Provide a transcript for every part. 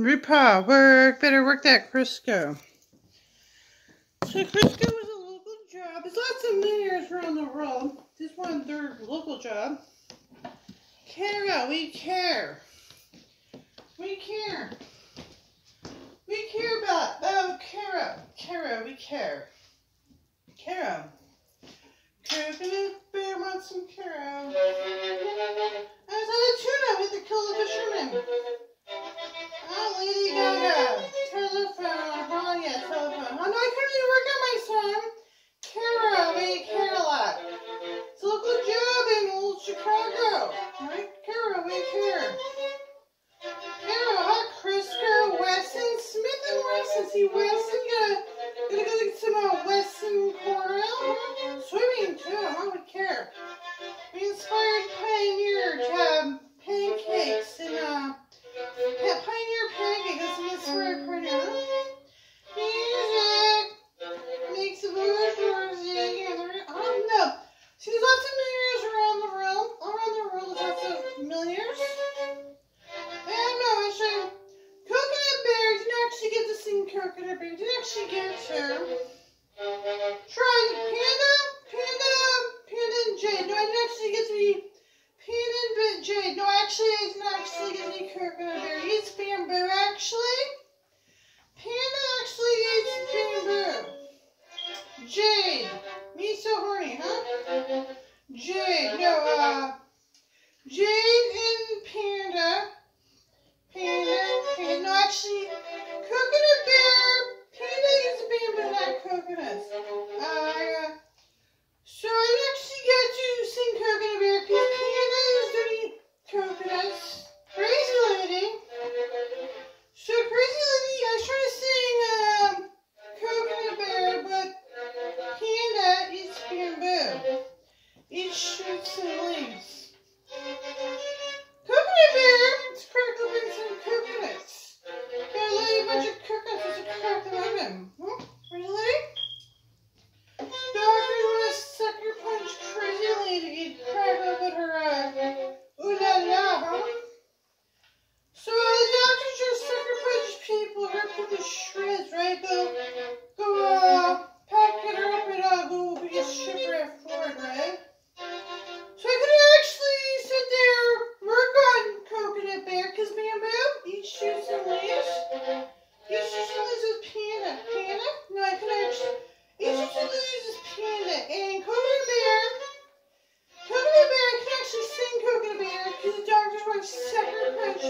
Rupa, work, better work that Crisco. So Crisco is a local job. There's lots of mayors around the world. This one, their local job. Kara, we care. We care. We care about, oh, about Kara. Kara, we care. Kara. Kara, gonna bear want some Kara. I was on a tuna with the killer fisherman. Get to try Panda, Panda, Panda and jade. No, I didn't actually get to be Panda and jade. No, actually, it's not actually gets me bear. He's Bamboo, actually. Panda actually eats Bamboo. Jade. Me so horny, huh? Jade. No, uh. Jade and Panda. Panda, Panda. No, actually, Coconut Bear. Thank.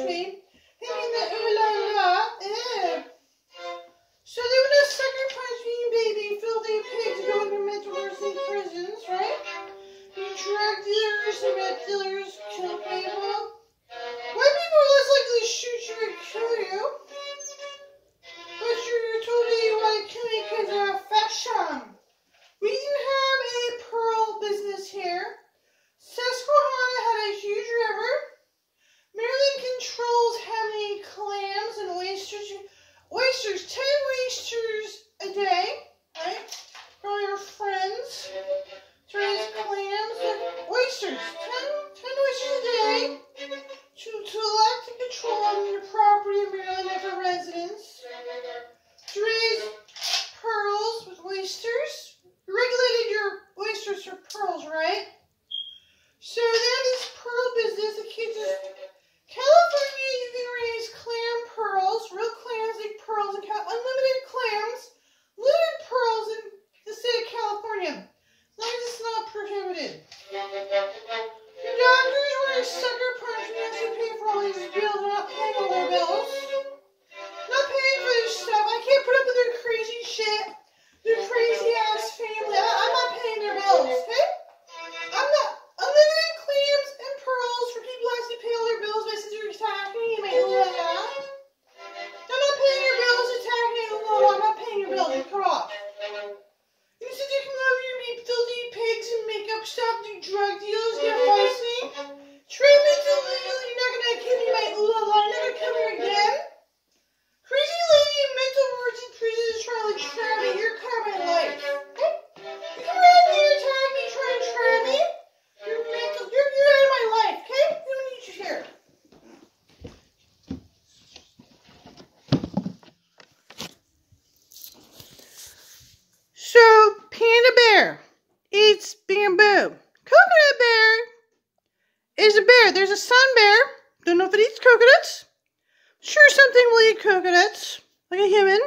The ooh la la. So they were have sucker punched me, baby, filled the pigs going to mental nursing prisons, right? You drug dealers, meth killed people. Eastern. 10, 10 to today. just such There's a sun bear. Don't know if it eats coconuts. Sure, something will eat coconuts, like a human.